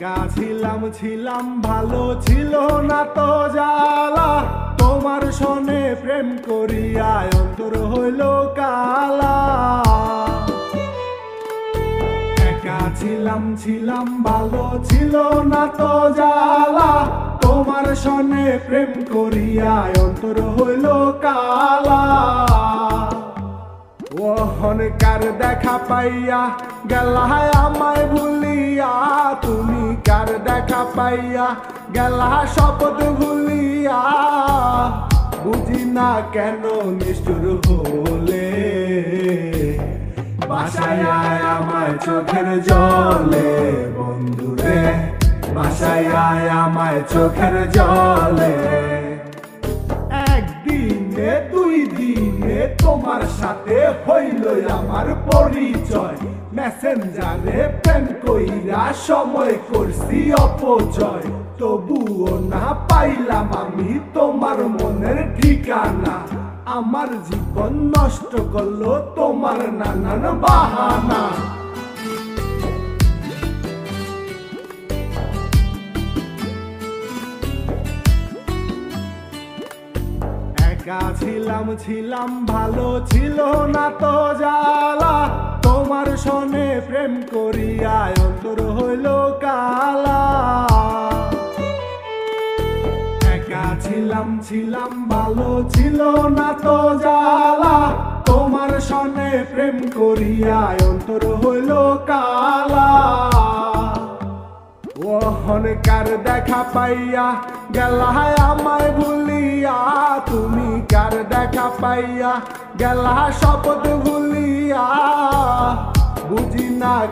একা ছিলাম ছিলাম, ভালো ছিল না তো জ্বালা। তোমার সনে প্রেম করিয়া অন্তর হইল কালা। একা ছিলাম ছিলাম, ভালো ছিল না তো জ্বালা। তোমার সনে প্রেম করিয়া অন্তর হইল কালা। ওহনকার দেখা পাইয়া গেলাহায় আমায় পাইয়া গেলা শপথ ভুলিয়া। বুঝি না কেন নিষ্ঠুর হলে। বাসায় আয় আমায় চোখের জলে, বন্ধুরে। বাসায় আয় আমায় চোখের জলে। একদিনে, দুই দিনে তোমার সাথে হইল আমার পরিচয়। মেসেঞ্জারে প্রেম কইরা সময় করছি অপচয়। তবুও না পাইলাম আমি তোমার মনের ঠিকানা। আমার জীবন নষ্ট করল তোমার নানান বাহানা। একা ছিলাম ছিলাম, ভালো ছিল না তো জ্বালা। সনে প্রেম করিয়া অন্তর হইল কালা। একা ছিলাম ছিলাম, ভালো ছিল না তো জ্বালা। তোমার সনে প্রেম করিয়া অন্তর হইল কালা। ওহনকার দেখা পাইয়া গেলাহায় আমায় ভুলিয়া। তুমি কার দেখা পাইয়া গেলা শপথ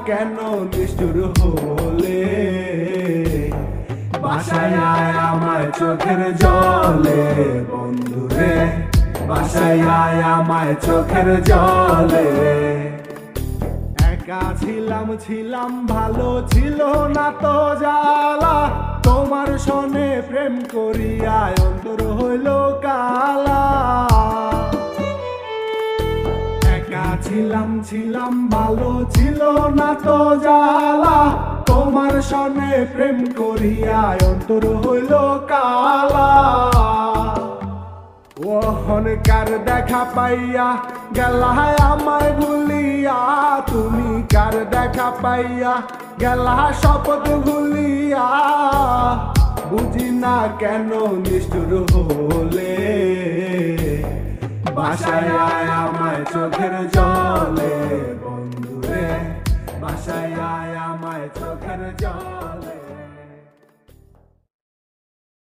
কেন নিষ্ঠুর হলে? বাসায় আমায় চোখের জলে, বন্ধুরে। বাসায় আমায় চোখের জলে। একা ছিলাম ছিলাম, ভালো ছিল না তো জ্বালা। তোমার সনে প্রেম করিয়া অন্তর হইল কালা। ছিলাম ছিলাম, ভালো ছিল না তো জ্বালা। তোমার সনে প্রেম করিয়া অন্তর হইল কালা। ওহনকার দেখা পাইয়া গেলাহায় আমায় ভুলিয়া। তুমি কার দেখা পাইয়া গেলা শপথ ভুলিয়া। বুঝি না কেন নিষ্ঠুর হলে। বাসায় আয় আমায় চোখের জলে বন্ধুরে। বাসায় আয় আমায় চোখের জলে।